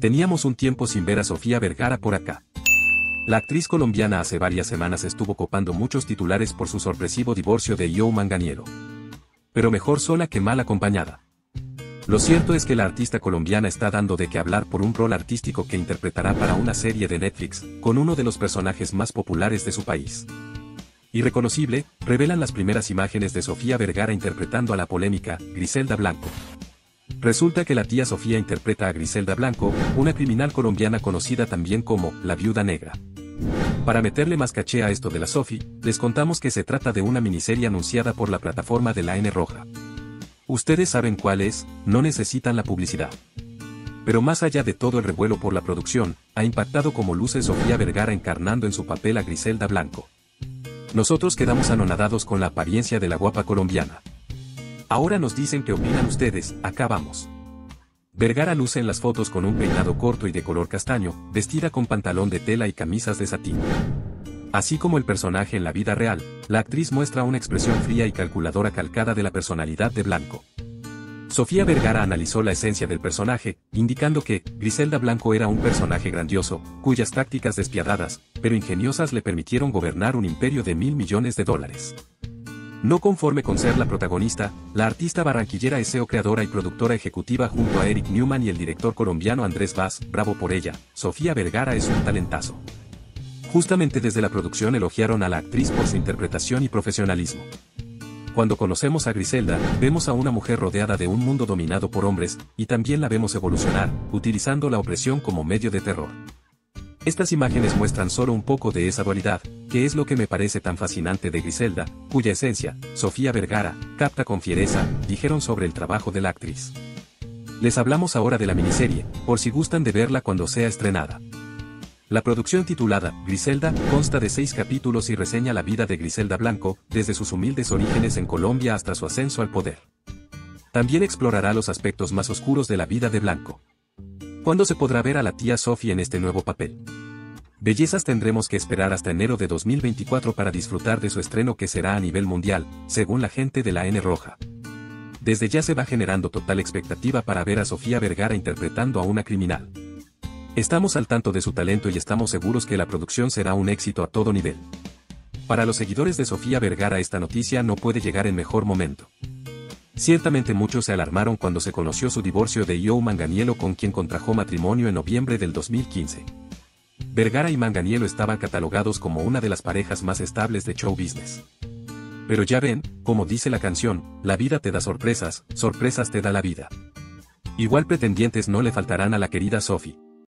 Teníamos un tiempo sin ver a Sofía Vergara por acá. La actriz colombiana hace varias semanas estuvo copando muchos titulares por su sorpresivo divorcio de Joe Manganiello. Pero mejor sola que mal acompañada. Lo cierto es que la artista colombiana está dando de qué hablar por un rol artístico que interpretará para una serie de Netflix, con uno de los personajes más populares de su país. Irreconocible, revelan las primeras imágenes de Sofía Vergara interpretando a la polémica, Griselda Blanco. Resulta que la tía Sofía interpreta a Griselda Blanco, una criminal colombiana conocida también como la Viuda Negra. Para meterle más caché a esto de la Sofi, les contamos que se trata de una miniserie anunciada por la plataforma de la N Roja. Ustedes saben cuál es, no necesitan la publicidad. Pero más allá de todo el revuelo por la producción, ha impactado como luce Sofía Vergara encarnando en su papel a Griselda Blanco. Nosotros quedamos anonadados con la apariencia de la guapa colombiana. Ahora nos dicen qué opinan ustedes, acá vamos. Vergara luce en las fotos con un peinado corto y de color castaño, vestida con pantalón de tela y camisas de satín. Así como el personaje en la vida real, la actriz muestra una expresión fría y calculadora calcada de la personalidad de Blanco. Sofía Vergara analizó la esencia del personaje, indicando que Griselda Blanco era un personaje grandioso, cuyas tácticas despiadadas, pero ingeniosas le permitieron gobernar un imperio de mil millones de dólares. No conforme con ser la protagonista, la artista barranquillera es CEO creadora y productora ejecutiva junto a Eric Newman y el director colombiano Andrés Vaz, bravo por ella, Sofía Vergara es un talentazo. Justamente desde la producción elogiaron a la actriz por su interpretación y profesionalismo. Cuando conocemos a Griselda, vemos a una mujer rodeada de un mundo dominado por hombres, y también la vemos evolucionar, utilizando la opresión como medio de terror. Estas imágenes muestran solo un poco de esa dualidad, que es lo que me parece tan fascinante de Griselda, cuya esencia, Sofía Vergara, capta con fiereza, dijeron sobre el trabajo de la actriz. Les hablamos ahora de la miniserie, por si gustan de verla cuando sea estrenada. La producción titulada Griselda consta de seis capítulos y reseña la vida de Griselda Blanco, desde sus humildes orígenes en Colombia hasta su ascenso al poder. También explorará los aspectos más oscuros de la vida de Blanco. ¿Cuándo se podrá ver a la tía Sophie en este nuevo papel? Bellezas tendremos que esperar hasta enero de 2024 para disfrutar de su estreno que será a nivel mundial, según la gente de la N Roja. Desde ya se va generando total expectativa para ver a Sofía Vergara interpretando a una criminal. Estamos al tanto de su talento y estamos seguros que la producción será un éxito a todo nivel. Para los seguidores de Sofía Vergara esta noticia no puede llegar en mejor momento. Ciertamente muchos se alarmaron cuando se conoció su divorcio de Joe Manganiello con quien contrajo matrimonio en noviembre del 2015. Vergara y Manganiello estaban catalogados como una de las parejas más estables de show business. Pero ya ven, como dice la canción, la vida te da sorpresas, sorpresas te da la vida. Igual pretendientes no le faltarán a la querida Sophie.